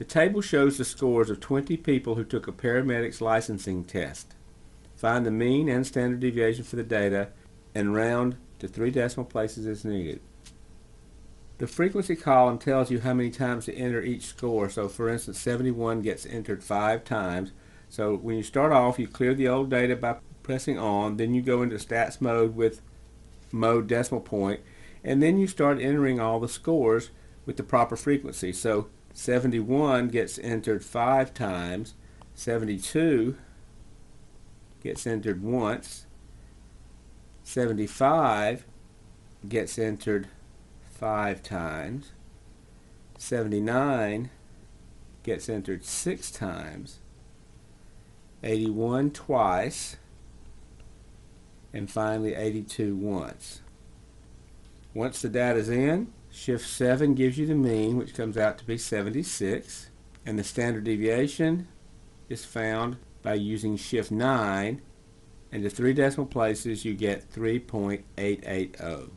The table shows the scores of 20 people who took a paramedics licensing test. Find the mean and standard deviation for the data and round to three decimal places as needed. The frequency column tells you how many times to enter each score. So for instance, 71 gets entered five times. So when you start off, you clear the old data by pressing on, then you go into stats mode with mode decimal point, and then you start entering all the scores with the proper frequency. So 71 gets entered five times, 72 gets entered once, 75 gets entered five times, 79 gets entered six times, 81 twice, and finally 82 once. Once the data is in, Shift 7 gives you the mean, which comes out to be 76, and the standard deviation is found by using Shift 9, and the three decimal places you get 3.880.